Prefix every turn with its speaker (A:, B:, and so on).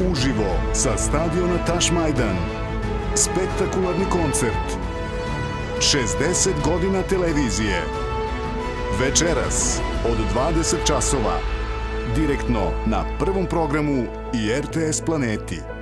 A: uživo sa stadiona Tašmajdan. Spektakularni koncert. 60 godina televizije. Večeras od 20 časova. Direktno na prvom programu i RTS Planeti.